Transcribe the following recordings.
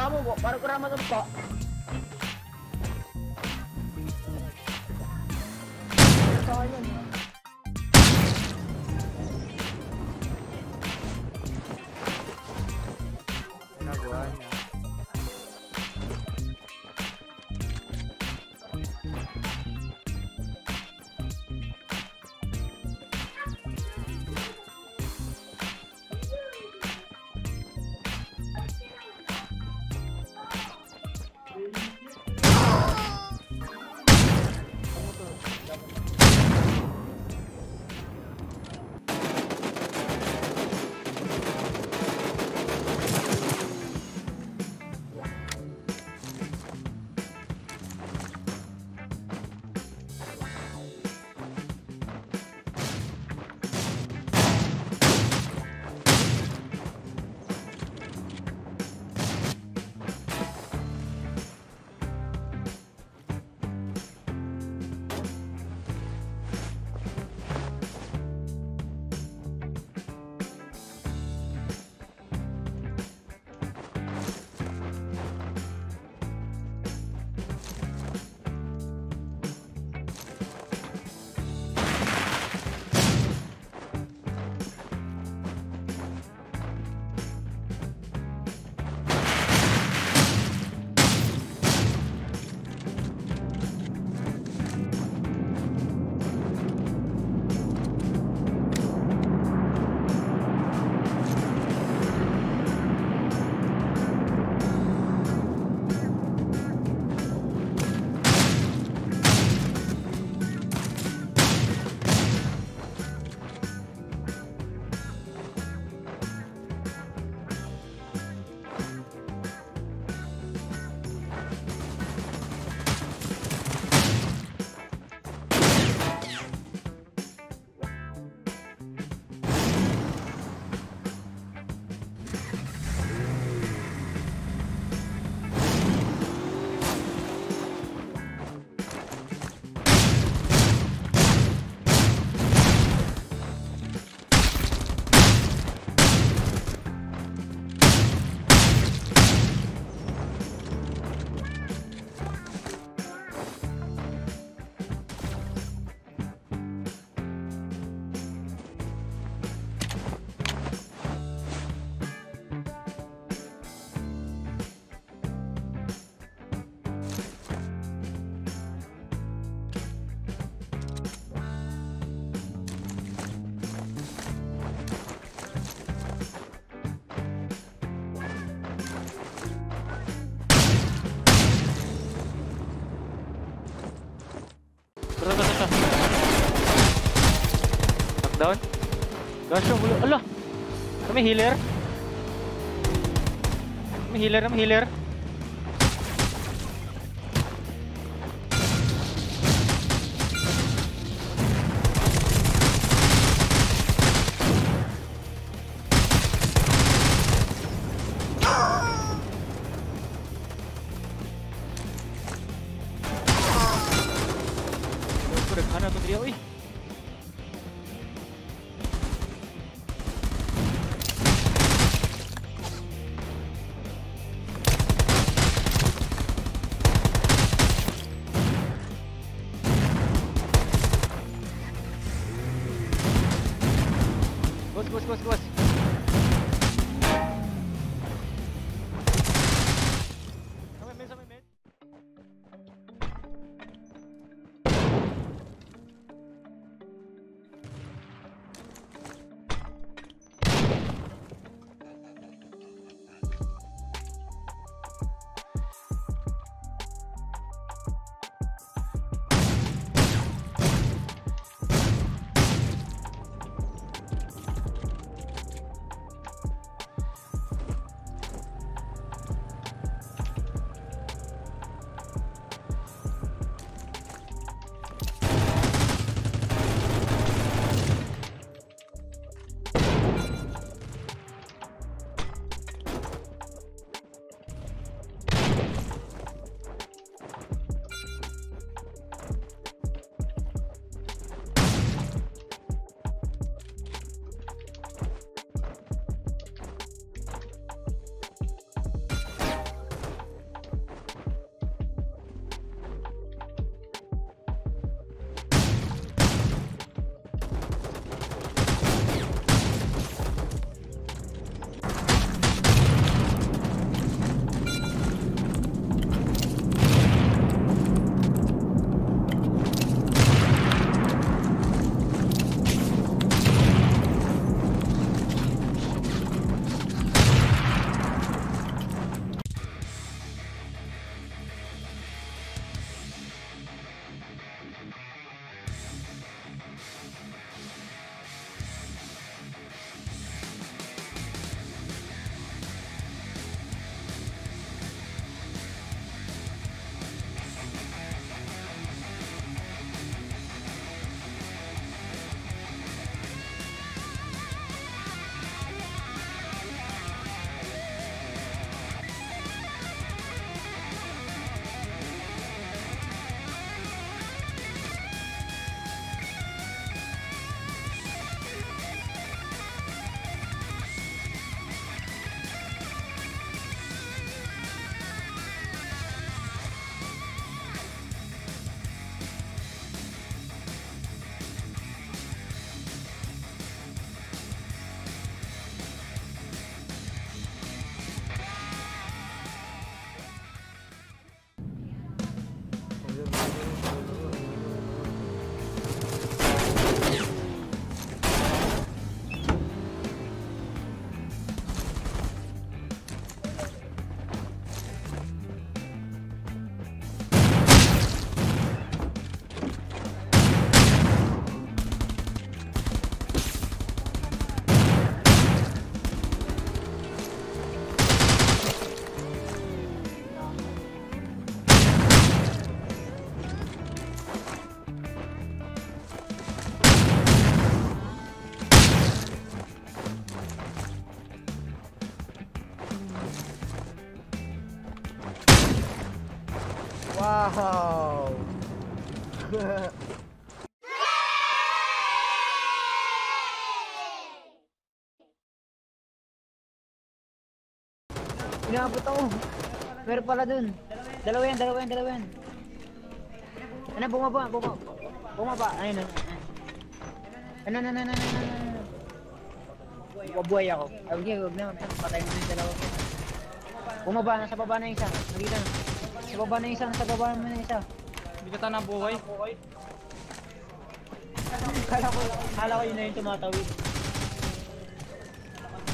baba mo po. Para ko naman po. Knockdown. Gosh, yung ulo. Ala! Kami healer. Kami healer, kami healer. Класс, класс, класс. Inabot ako. Meron pala dun. Dalawa yan, dalawa yan, dalawa yan. Ano, bumaba, bumaba. Bumaba, ayun, ayun. Ano, ano, ano, ano, ano, ano, ano. Wabuhay ako. Ay, okay, huwag na, patay mo na yung dalawa. Bumaba, nasa baba na yung isa. Nakita na. Sa baba na yung isa, nasa baba na yung isa. Hindi ka ta nabuhay. Kala ko, kala ko yun na yung tumatawid.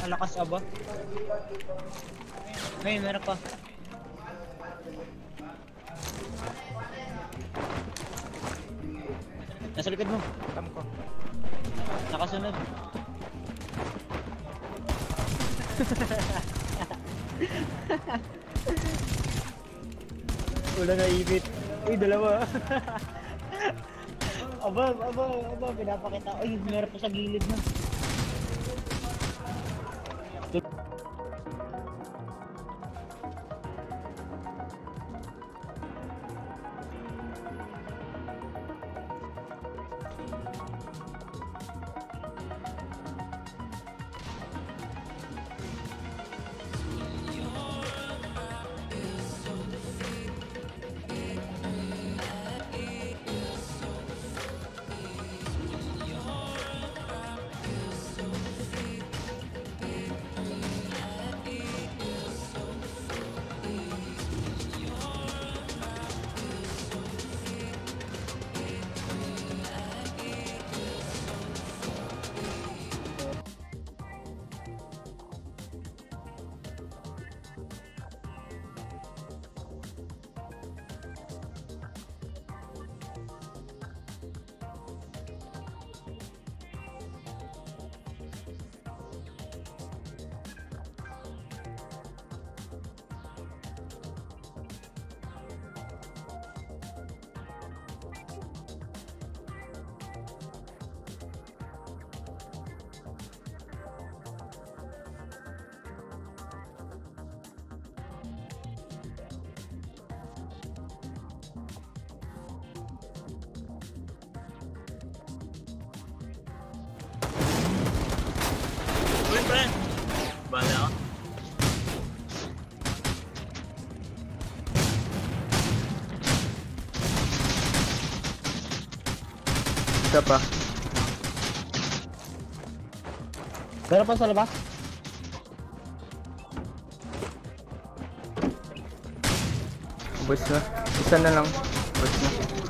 Malakas aba. May, meron pa. Nasa likod mo. Alam ko. Nakasunod. Wala na ibit. Uy, dalawa. aba, aba, aba, pinapakita. Uy, meron pa sa gilid na. Isa pa. Meron pa sa labas? Ubus na. Isa na lang. Ubus na.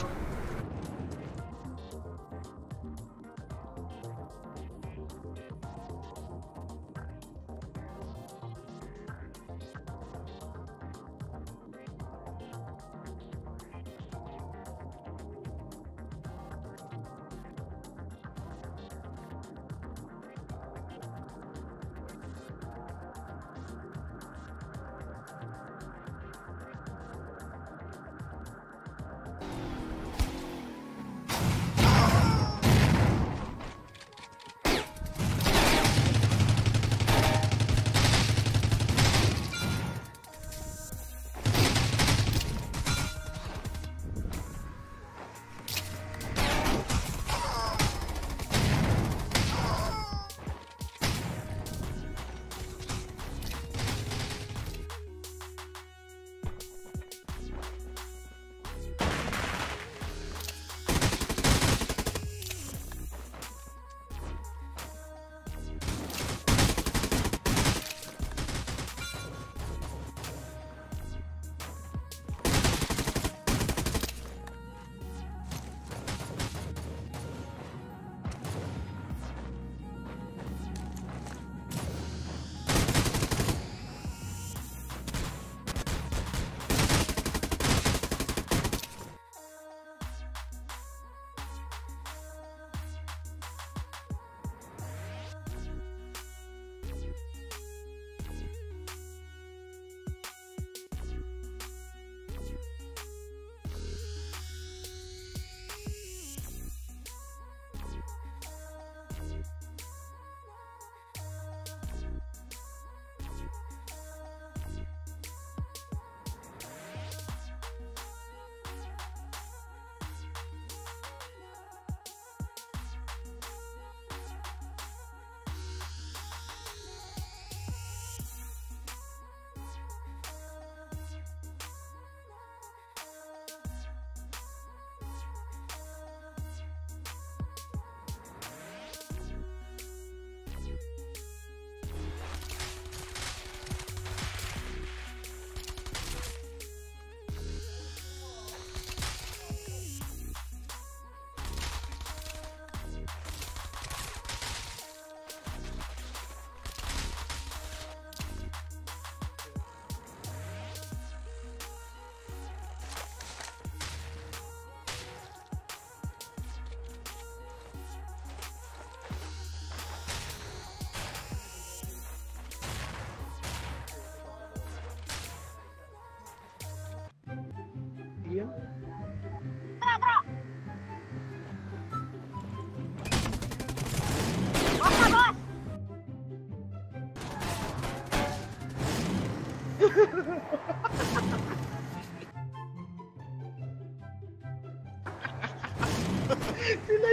Sila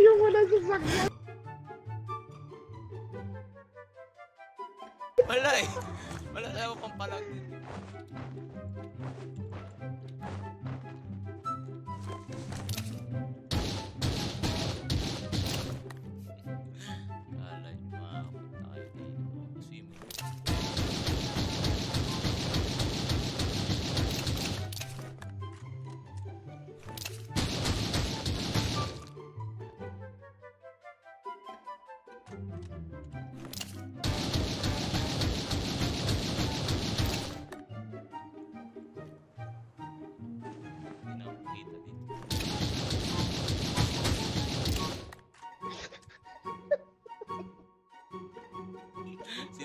yung wala sa sakyan. Wala eh. Wala na ako pang palag.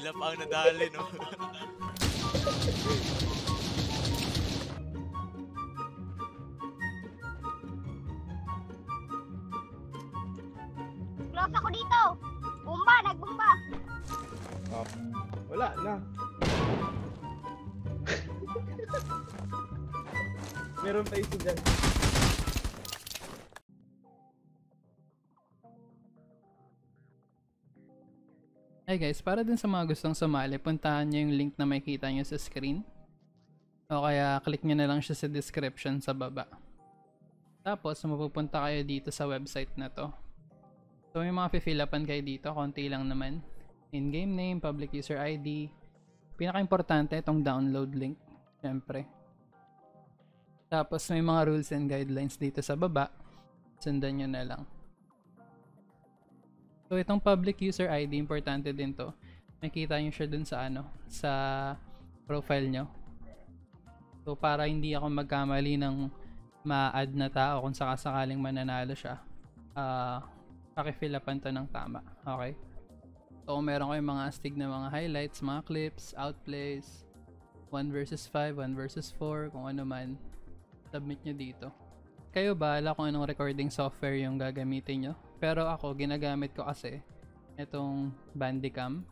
Sila pa ang nadali, no? Close ako dito. Bumba, nagbumba. Oh, wala na. Meron pa isa dyan. Hey guys, para din sa mga gustong sumali, puntahan nyo yung link na makikita nyo sa screen. O kaya click nyo na lang siya sa description sa baba. Tapos, mapupunta kayo dito sa website na to. So, may mga fill kayo dito, konti lang naman. In-game name, public user ID. Pinaka-importante, itong download link. Siyempre. Tapos, may mga rules and guidelines dito sa baba. Sundan nyo na lang. So itong public user ID, importante din to. Makita nyo siya dun sa ano, sa profile nyo. So para hindi ako magkamali ng ma-add na tao kung sakasakaling mananalo siya. Ah, pakifill upan to ng tama. Okay? So kung meron kayong mga astig na mga highlights, mga clips, outplays, 1 versus 5, 1 versus 4, kung ano man, submit nyo dito. Kayo bahala kung anong recording software yung gagamitin nyo. Pero ako, ginagamit ko kasi itong Bandicam.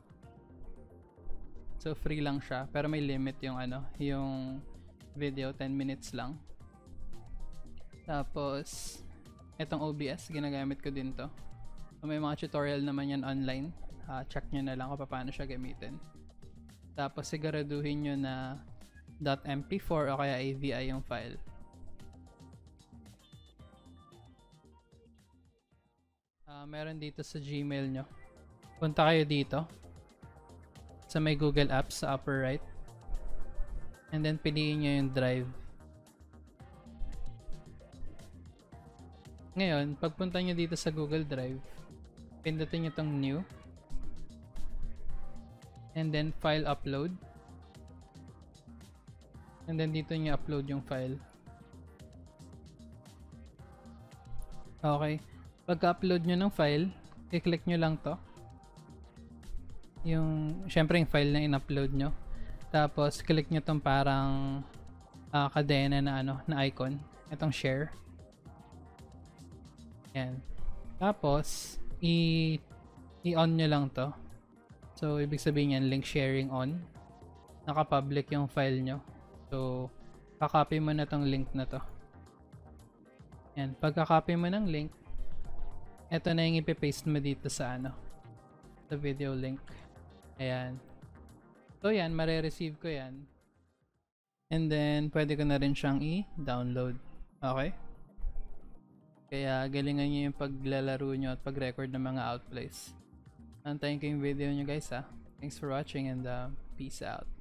So free lang siya, pero may limit yung ano, yung video 10 minutes lang. Tapos itong OBS ginagamit ko din to. So, may mga tutorial naman yan online. Ah, check nyo na lang kung paano siya gamitin. Tapos siguraduhin nyo na .mp4 o kaya AVI yung file. Meron dito sa Gmail nyo. Punta kayo dito. Sa may Google Apps sa upper right. And then piliin nyo yung drive. Ngayon, pagpunta nyo dito sa Google Drive, pindutin nyo tong new. And then file upload. And then dito nyo upload yung file. Okay. Pagka-upload nyo ng file, i-click nyo lang to. Yung, syempre yung file na in-upload nyo. Tapos, click nyo tong parang ah, kadena na ano, na icon. Itong share. Yan. Tapos, i- i-on nyo lang to. So, ibig sabihin yan, link sharing on. Naka-public yung file nyo. So, kakopy mo na tong link na to. Yan. Pagka-copy mo ng link, ito na yung ipipaste mo dito sa ano, sa video link. Ayan. So yan, mare-receive ko yan. And then, pwede ko na rin siyang i-download. Okay? Kaya galingan nyo yung paglalaro nyo at pag-record ng mga outplays. Antayin ko yung video nyo guys ha. Thanks for watching and uh, peace out.